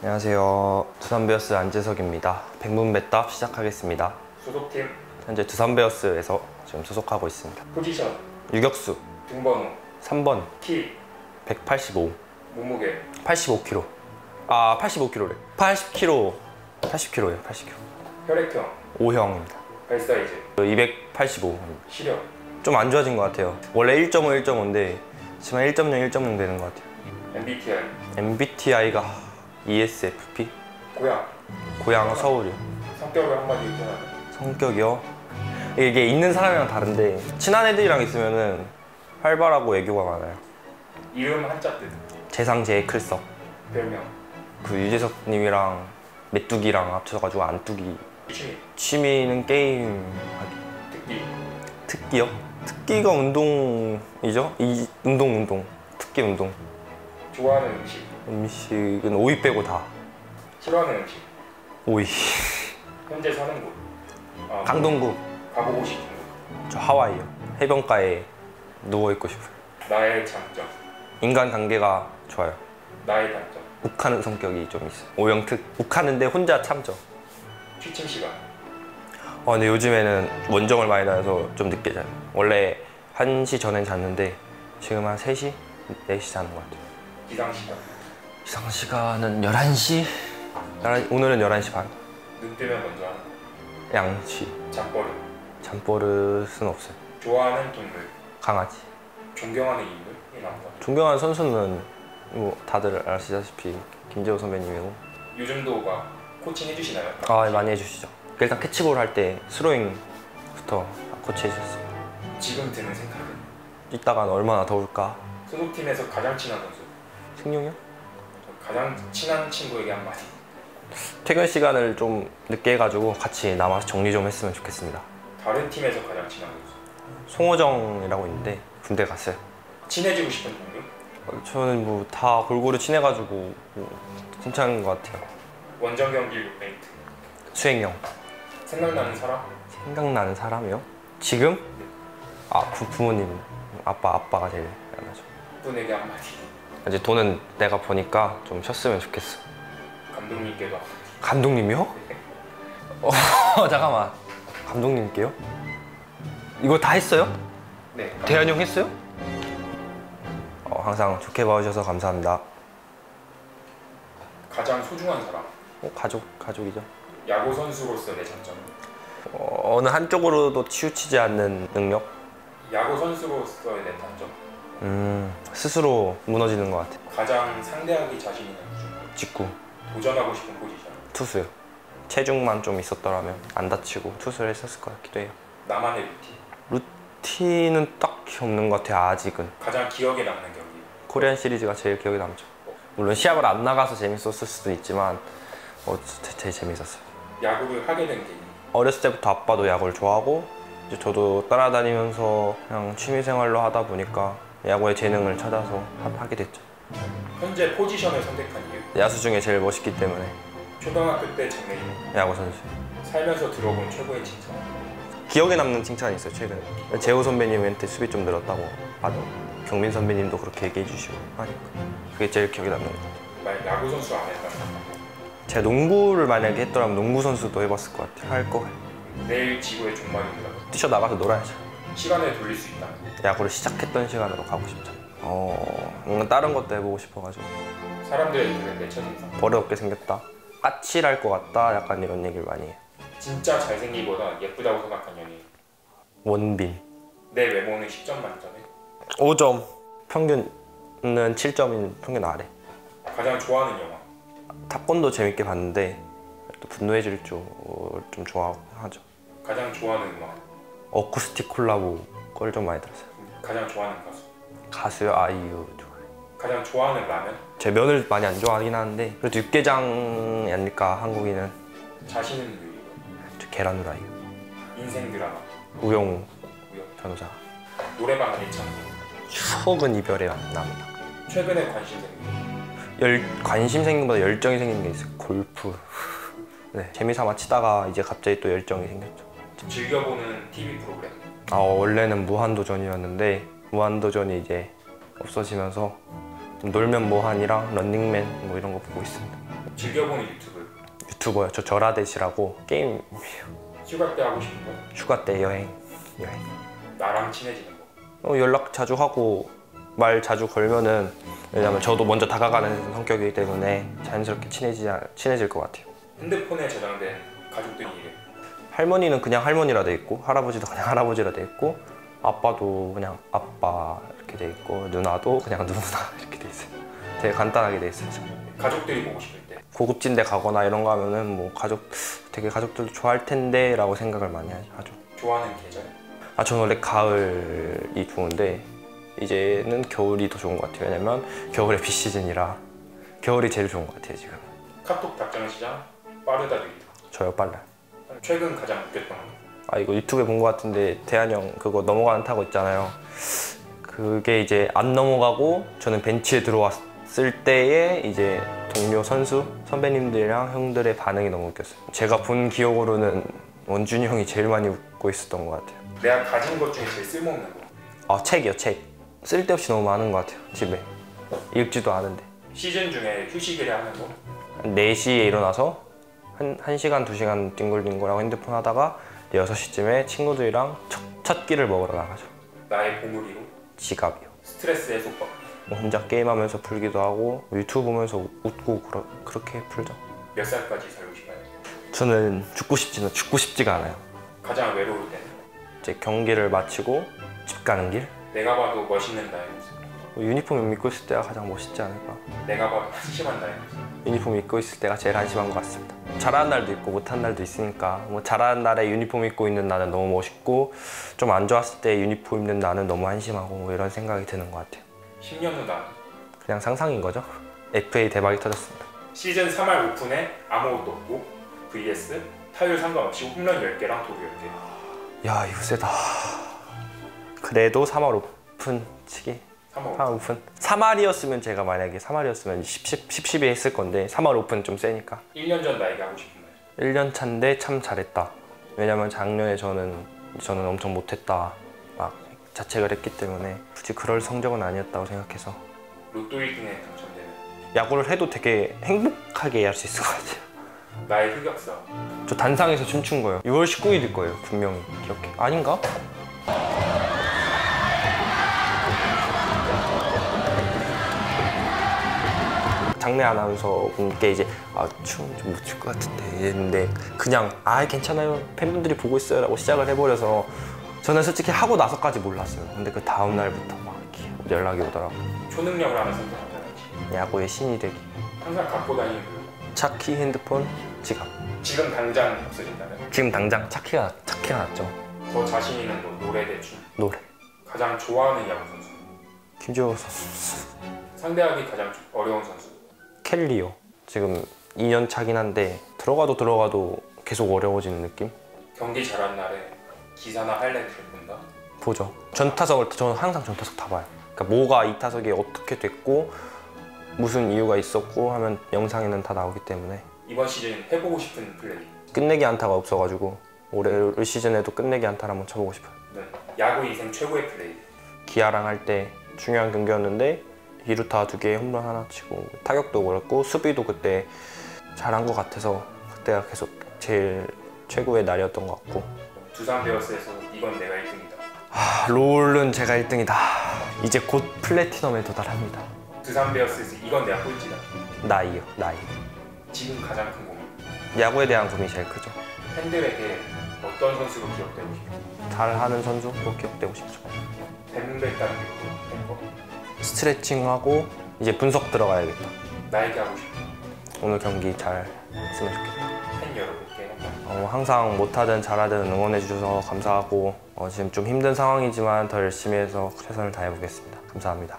안녕하세요. 두산베어스 안재석입니다. 백문배답 시작하겠습니다. 소속팀 현재 두산베어스에서 지금 소속하고 있습니다. 포지션 유격수 등번호 3번 키 185, 몸무게 85kg. 아 85kg래. 80kg, 80kg예요. 80kg. 혈액형 O형입니다. 발 사이즈 285. 시력 좀 안 좋아진 것 같아요. 원래 1.5, 1.5인데 지금 1.0, 1.0 되는 것 같아요. MBTI MBTI가 ESFP. 고향 고향 서울이요. 성격을 한마디로 표현하면 성격이요? 이게 있는 사람이랑 다른데 친한 애들이랑 있으면은 활발하고 애교가 많아요. 이름 한자 뜻 재상제의 클석. 별명 그 유재석님이랑 메뚜기랑 합쳐가지고 안뚜기. 취미 취미는 게임. 특기 특기요? 특기가 운동이죠? 이 운동 운동. 특기 운동. 좋아하는 음식 음식은 오이 빼고 다. 싫어하는 음식 오이. 현재 사는 곳 아, 강동구. 가보고 싶은 곳 저 하와이요. 해변가에 누워 있고 싶어요. 나의 장점 인간 관계가 좋아요. 나의 단점 욱하는 성격이 좀 있어요. 오형특. 욱하는데 혼자 참죠. 취침 시간 어, 근데 요즘에는 원정을 많이 다녀서 좀 늦게 자요. 원래 1시 전엔 잤는데 지금 한 3시? 4시 자는 것 같아요. 기상 시간 기상 시간은 11시? 11 오늘은 11시 반. 눈 뜨면 먼저 하는 양치. 잠버릇 잠버릇은 없어요. 좋아하는 동물 강아지. 존경하는 인물 이 존경하는 선수는 뭐 다들 아시다시피 김재호 선배님이고 요즘도 막 코칭 해주시나요? 아 많이 해주시죠. 일단 캐치볼 할 때 스로잉부터 코치 해 주셨어요. 지금 드는 생각은 이따가는 얼마나 더울까? 소속팀에서 가장 친한 선수 승용이요? 가장 친한 친구에게 한마디 퇴근 시간을 좀 늦게 해가지고 같이 남아서 정리 좀 했으면 좋겠습니다. 다른 팀에서 가장 친한 선수 송호정이라고 있는데 군대 갔어요. 친해지고 싶은 동료 어, 저는 뭐 다 골고루 친해가지고 뭐 괜찮은 것 같아요. 원정 경기 룸메이트 수행형. 생각나는 사람 생각나는 사람이요? 지금? 아 부, 부모님, 아빠, 아빠가 제일 생각나죠. 분에게 한마디 이제 돈은 내가 버니까 좀 쉬었으면 좋겠어. 감독님께도 감독님이요? 어, 잠깐만. 감독님께요? 이거 다 했어요? 네 대한이 형 했어요? 어, 항상 좋게 봐주셔서 감사합니다. 가장 소중한 사람 어, 가족, 가족이죠. 야구 선수로서 내 장점은 어, 어느 한쪽으로도 치우치지 않는 능력? 야구 선수로서의 내 단점 음, 스스로 무너지는 것 같아요. 가장 상대하기 자신 있는 구조 직구, 도전하고 싶은 포지션 투수요. 체중만 좀 있었더라면 안 다치고 투수를 했었을 것 같기도 해요. 나만의 루틴 루틴은 딱히 없는 것 같아요, 아직은. 가장 기억에 남는 경기 코리안 시리즈가 제일 기억에 남죠. 물론 시합을 안 나가서 재밌었을 수도 있지만 어, 제- 제일 재밌었어요. 야구를 하게 된 계기 어렸을 때부터 아빠도 야구를 좋아하고 이제 저도 따라다니면서 그냥 취미생활로 하다 보니까 야구의 재능을 찾아서 하- 하게 됐죠. 현재 포지션을 선택한 이유 야수 중에 제일 멋있기 때문에 초등학교 때 장래인 야구 선수. 살면서 들어본 최고의 칭찬 기억에 남는 칭찬이 있어요 최근에. 재호 선배님한테 수비 좀 늘었다고 하죠. 경민 선배님도 그렇게 얘기해 주시고 하니까 그게 제일 기억에 남는 것 같아요. 만약 야구 선수 안 했다면 제가 농구를 만약에 했더라면 농구 선수도 해봤을 것 같아요. 할 거. 내일 지구의 종말입니다 뛰쳐 나가서 놀아야죠. 시간을 돌릴 수 있다 야구를 시작했던 시간으로 가고 싶죠. 어, 뭔가 다른 것도 해보고 싶어가지고 사람들의 눈엔 내 첫인상 버릇없게 생겼다. 까칠할 것 같다. 약간 이런 얘기를 많이 해요. 진짜 잘생기거나 예쁘다고 생각한 연예인 원빈. 내 외모는 10점 만점에 5점. 평균은 7점인 평균 아래. 가장 좋아하는 영화 탑건도 재밌게 봤는데 또 분노의 질주 좀 좋아하죠. 가장 좋아하는 음악 어쿠스틱 콜라보 걸 좀 많이 들었어요. 가장 좋아하는 가수 가수요 아이유 좋아해요. 가장 좋아하는 라면 제 면을 많이 안 좋아하긴 하는데 그래도 육개장이 아닐까 한국인은 자신은 저 계란 후라이. 인생 드라마 우영우 우영 변호사. 노래방 애창 추억은 이별의 남이다. 최근에 관심 생긴 열 관심 생긴 것보다 열정이 생긴 게 있어요. 골프. 네 재미삼아 치다가 이제 갑자기 또 열정이 생겼죠. 즐겨보는 TV 프로그램 아 원래는 무한도전이었는데 무한도전이 이제 없어지면서 좀 놀면 뭐하니랑 런닝맨 뭐 이런 거 보고 있습니다. 즐겨보는 유튜브 유튜버요. 저 절하대시라고 게임 휴가 때 하고 싶은 거 휴가 때 여행 여행 나랑 친해지는 거 어, 연락 자주 하고 말 자주 걸면은 왜냐면 저도 먼저 다가가는 성격이기 때문에 자연스럽게 친해지 친해질 것 같아요. 핸드폰에 저장된 가족들 이름 할머니는 그냥 할머니라 돼 있고 할아버지도 그냥 할아버지라 돼 있고 아빠도 그냥 아빠 이렇게 돼 있고 누나도 그냥 누나 이렇게 돼 있어요. 되게 간단하게 돼 있어요. 가족들이 보고 싶을 때 고급진 데 가거나 이런 거 하면은 뭐 가족 되게 가족들도 좋아할 텐데 라고 생각을 많이 하죠. 좋아하는 계절 아 저는 원래 가을이 좋은데 이제는 겨울이 더 좋은 것 같아요. 왜냐면 겨울에 비 시즌이라 겨울이 제일 좋은 것 같아요 지금. 카톡 답장 시장 빠르다 느리다 저요 빨라요. 최근 가장 웃겼던 거아 이거 유튜브에 본 것 같은데 대한 형 그거 넘어가는 타고 있잖아요. 그게 이제 안 넘어가고 저는 벤치에 들어왔을 때에 이제 동료 선수 선배님들이랑 형들의 반응이 너무 웃겼어요. 제가 본 기억으로는 원준이 형이 제일 많이 웃고 있었던 것 같아요. 내가 가진 것 중에 제일 쓸모없는 거 아 책이요 책. 쓸데없이 너무 많은 것 같아요 집에. 읽지도 않은데. 시즌 중에 휴식을 하는 거한 4시에 일어나서 한, 1시간, 2시간 뒹굴뒹굴하고 핸드폰 하다가 6시쯤에 친구들이랑 첫, 첫 끼를 먹으러 나가죠. 나의 보물이로 지갑이요. 스트레스 해소법 뭐 혼자 게임하면서 풀기도 하고 유튜브 보면서 웃고 그러, 그렇게 풀죠. 몇 살까지 살고 싶어요? 저는 죽고 싶지는 죽고 싶지가 않아요. 가장 외로울 때는 이제 경기를 마치고 집 가는 길 내가 봐도 멋있는 나의 모습 뭐 유니폼 입고 있을 때가 가장 멋있지 않을까. 내가 봐도 한심한 나의 모습 유니폼 입고 있을 때가 제일 한심한 것 같습니다. 잘하는 날도 있고 못하는 날도 있으니까 뭐 잘하는 날에 유니폼 입고 있는 나는 너무 멋있고 좀 안 좋았을 때 유니폼 입는 나는 너무 한심하고 뭐 이런 생각이 드는 것 같아요. 10년 후 나 그냥 상상인 거죠. FA 대박이 터졌습니다. 시즌 3할 오픈에 아무것도 없고 vs 타율 상관없이 홈런 10개랑 도루 10개 야 이거 세다. 그래도 3할 5푼 치기 3할 3할 5푼. 3할이었으면 제가 만약에 3할이었으면 10, 10, 10, 12 했을 건데 3할 5푼 좀 세니까. 1년 전 나에게 하고 싶은 말 1년 차인데 참 잘했다. 왜냐면 작년에 저는 저는 엄청 못했다. 막 자책을 했기 때문에 굳이 그럴 성적은 아니었다고 생각해서. 로또 1등에 당첨되는 야구를 해도 되게 행복하게 할 수 있을 것 같아요. 나의 흑역사. 저 단상에서 춤춘 거예요. 6월 19일일 거예요 분명히. 기억해. 아닌가? 장내 아나운서 분께 이제 아춤좀 못 출 것 같은데. 이랬는데 그냥 아 괜찮아요. 팬분들이 보고 있어요. 라고 시작을 해버려서 저는 솔직히 하고 나서까지 몰랐어요. 근데 그 다음 날부터 막 이렇게 연락이 오더라고요. 초능력을 하나 선택한다든지. 야구의 신이 되기. 항상 갖고 다니는 거 차키 핸드폰 지갑. 지금 당장 없어진다면? 지금 당장 차키가 차키가 낫죠. 더 자신 있는 거 노래 대춤 노래. 가장 좋아하는 야구 선수. 김주호 선수. 상대하기 가장 어려운 선수 켈리요 지금 2년 차긴 한데 들어가도 들어가도 계속 어려워지는 느낌? 경기 잘한 날에 기사나 하이라이트를 본다? 보죠. 전타석을 저는 항상 전타석 다 봐요. 그러니까 뭐가 이 타석에 어떻게 됐고 무슨 이유가 있었고 하면 영상에는 다 나오기 때문에. 이번 시즌 해보고 싶은 플레이? 끝내기 안타가 없어가지고 올해 올 시즌에도 끝내기 안타를 한번 쳐보고 싶어요. 는 야구 인생 최고의 플레이. 기아랑 할 때 중요한 경기였는데 2루타 두 개 홈런 하나 치고 타격도 그렇고 수비도 그때 잘한 것 같아서 그때가 계속 제일 최고의 날이었던 것 같고. 두산 베어스에서 이건 내가 1등이다. 아, 롤은 제가 1등이다. 이제 곧 플래티넘에 도달합니다. 두산 베어스에서 이건 내가 꼴찌다. 나이요 나이. 지금 가장 큰 고민. 야구에 대한 고민이 제일 크죠. 팬들에게 어떤 선수로 기억되고 싶어 잘하는 선수로 기억되고 싶죠. 뱉는데 따른 거 스트레칭하고 이제 분석 들어가야겠다. 나에게 하고 싶어 오늘 경기 잘 했으면 좋겠다. 팬 여러분께 어, 항상 못하든 잘하든 응원해 주셔서 감사하고 어, 지금 좀 힘든 상황이지만 더 열심히 해서 최선을 다해 보겠습니다. 감사합니다